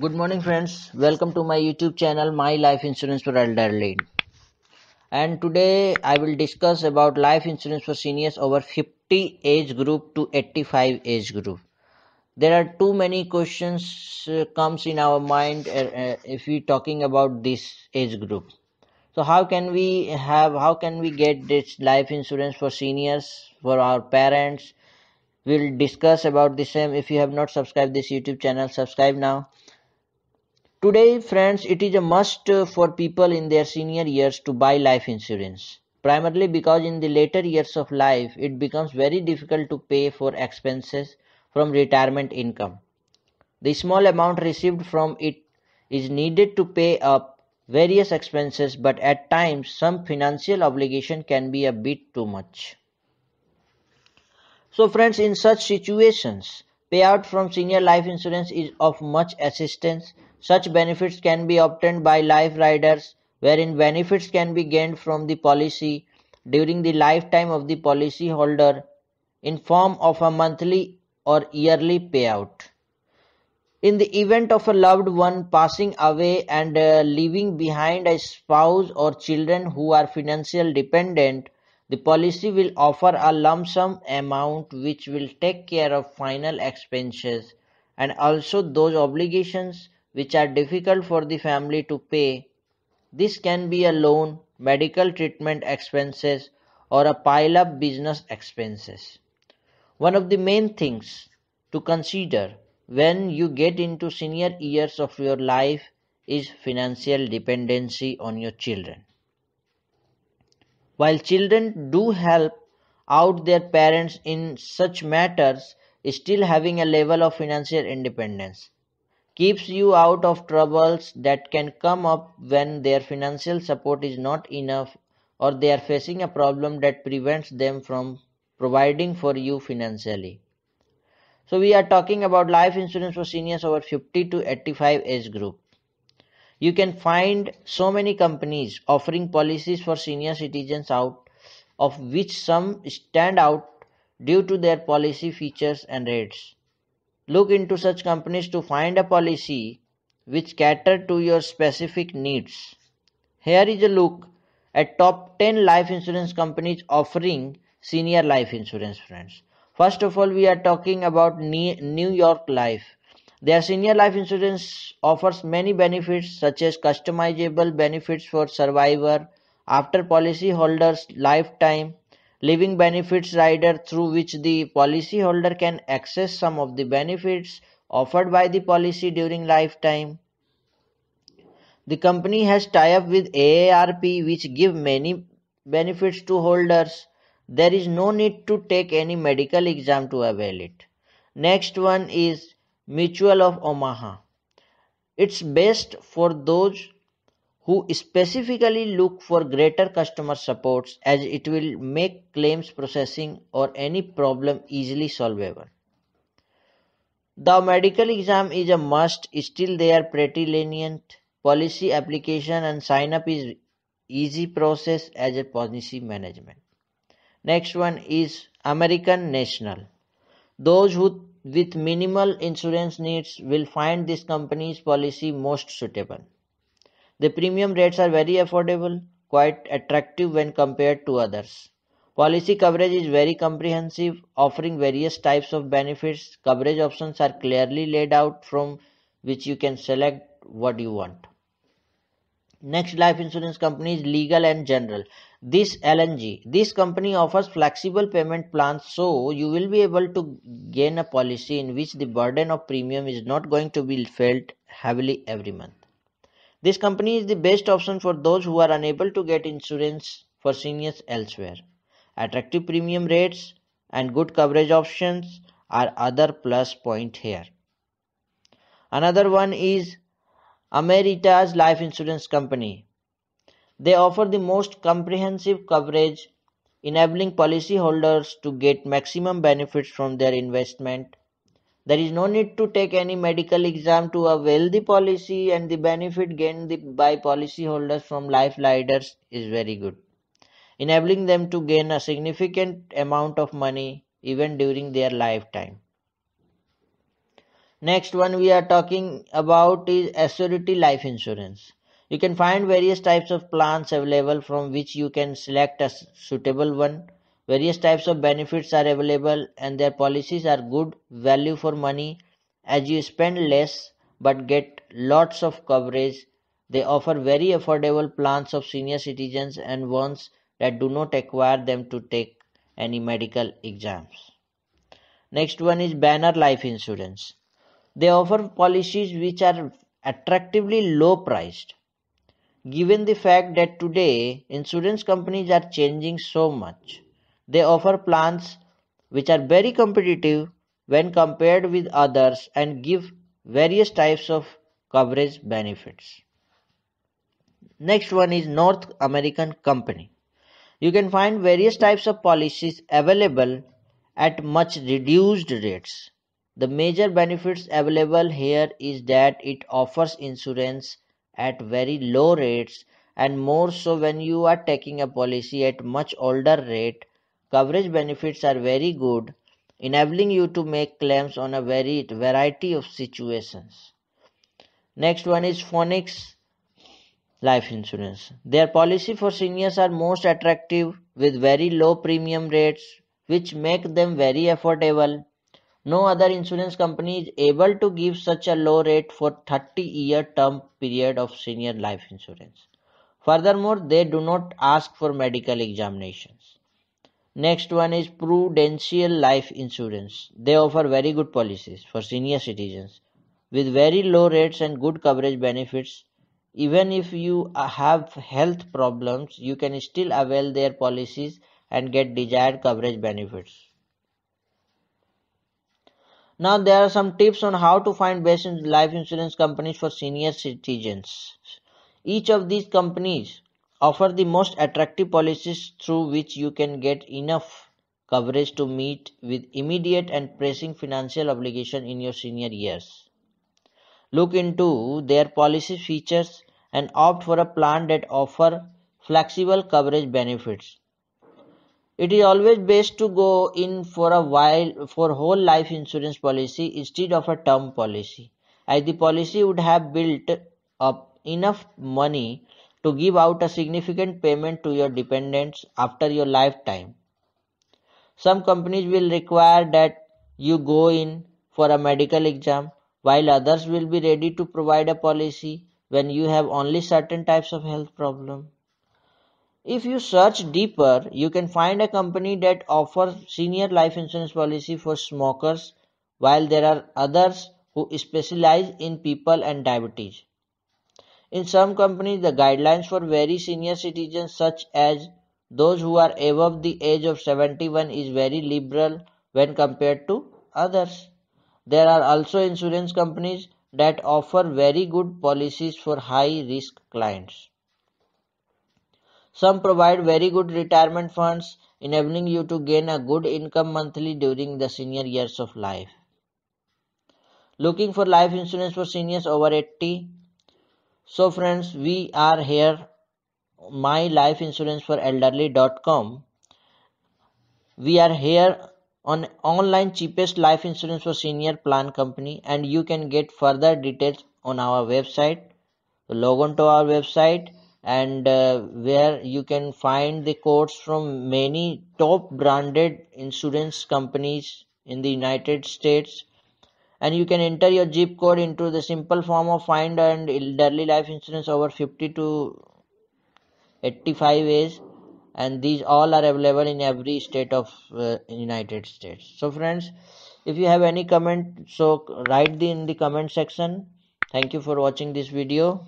Good morning, friends. Welcome to my YouTube channel, My Life Insurance for Elderly. And today I will discuss about life insurance for seniors over 50 age group to 85 age group. There are too many questions uh, comes in our mind uh, uh, if we talking about this age group. So how can we have how can we get this life insurance for seniors for our parents? We'll discuss about the same. If you have not subscribed this YouTube channel, subscribe now Today, friends, it is a must uh, for people in their senior years to buy life insurance. Primarily because in the later years of life, it becomes very difficult to pay for expenses from retirement income. The small amount received from it is needed to pay up various expenses, but at times some financial obligation can be a bit too much. So, friends, in such situations, payout from senior life insurance is of much assistance such benefits can be obtained by life riders, wherein benefits can be gained from the policy during the lifetime of the policyholder in form of a monthly or yearly payout. In the event of a loved one passing away and uh, leaving behind a spouse or children who are financial dependent, the policy will offer a lump sum amount which will take care of final expenses and also those obligations which are difficult for the family to pay. This can be a loan, medical treatment expenses, or a pile up business expenses. One of the main things to consider when you get into senior years of your life is financial dependency on your children. While children do help out their parents in such matters, still having a level of financial independence keeps you out of troubles that can come up when their financial support is not enough or they are facing a problem that prevents them from providing for you financially. So we are talking about life insurance for seniors over 50 to 85 age group. You can find so many companies offering policies for senior citizens out of which some stand out due to their policy features and rates. Look into such companies to find a policy which cater to your specific needs. Here is a look at top 10 life insurance companies offering senior life insurance friends. First of all, we are talking about New York Life. Their senior life insurance offers many benefits such as customizable benefits for survivor after policy holders lifetime living benefits rider through which the policyholder can access some of the benefits offered by the policy during lifetime. The company has tie-up with AARP which give many benefits to holders. There is no need to take any medical exam to avail it. Next one is Mutual of Omaha. It's best for those who specifically look for greater customer supports as it will make claims processing or any problem easily solvable. The medical exam is a must, still they are pretty lenient. Policy application and sign up is easy process as a policy management. Next one is American National. Those who with minimal insurance needs will find this company's policy most suitable. The premium rates are very affordable, quite attractive when compared to others. Policy coverage is very comprehensive, offering various types of benefits. Coverage options are clearly laid out from which you can select what you want. Next life insurance company is Legal and General. This LNG, this company offers flexible payment plans so you will be able to gain a policy in which the burden of premium is not going to be felt heavily every month. This company is the best option for those who are unable to get insurance for seniors elsewhere. Attractive premium rates and good coverage options are other plus point here. Another one is Ameritas Life Insurance Company. They offer the most comprehensive coverage enabling policyholders to get maximum benefits from their investment there is no need to take any medical exam to avail the policy and the benefit gained by policyholders from life riders is very good, enabling them to gain a significant amount of money even during their lifetime. Next one we are talking about is Assurity Life Insurance. You can find various types of plans available from which you can select a suitable one. Various types of benefits are available and their policies are good value for money as you spend less but get lots of coverage. They offer very affordable plans of senior citizens and ones that do not require them to take any medical exams. Next one is Banner Life Insurance. They offer policies which are attractively low priced. Given the fact that today insurance companies are changing so much, they offer plans which are very competitive when compared with others and give various types of coverage benefits. Next one is North American Company. You can find various types of policies available at much reduced rates. The major benefits available here is that it offers insurance at very low rates and more so when you are taking a policy at much older rate. Coverage benefits are very good, enabling you to make claims on a very variety of situations. Next one is Phoenix life insurance. Their policy for seniors are most attractive with very low premium rates which make them very affordable. No other insurance company is able to give such a low rate for 30 year term period of senior life insurance. Furthermore, they do not ask for medical examinations. Next one is Prudential Life Insurance. They offer very good policies for senior citizens with very low rates and good coverage benefits even if you have health problems, you can still avail their policies and get desired coverage benefits. Now there are some tips on how to find best life insurance companies for senior citizens. Each of these companies offer the most attractive policies through which you can get enough coverage to meet with immediate and pressing financial obligation in your senior years. Look into their policy features and opt for a plan that offer flexible coverage benefits. It is always best to go in for a while for whole life insurance policy instead of a term policy as the policy would have built up enough money to give out a significant payment to your dependents after your lifetime. Some companies will require that you go in for a medical exam while others will be ready to provide a policy when you have only certain types of health problem. If you search deeper, you can find a company that offers senior life insurance policy for smokers while there are others who specialize in people and diabetes. In some companies, the guidelines for very senior citizens such as those who are above the age of 71 is very liberal when compared to others. There are also insurance companies that offer very good policies for high risk clients. Some provide very good retirement funds, enabling you to gain a good income monthly during the senior years of life. Looking for life insurance for seniors over 80? So, friends, we are here, my life insurance for elderly.com. We are here on online cheapest life insurance for senior plan company and you can get further details on our website log on to our website and uh, where you can find the quotes from many top branded insurance companies in the united states and you can enter your zip code into the simple form of find and elderly life insurance over 50 to 85 ways and these all are available in every state of uh, united states. So friends if you have any comment so write the in the comment section. Thank you for watching this video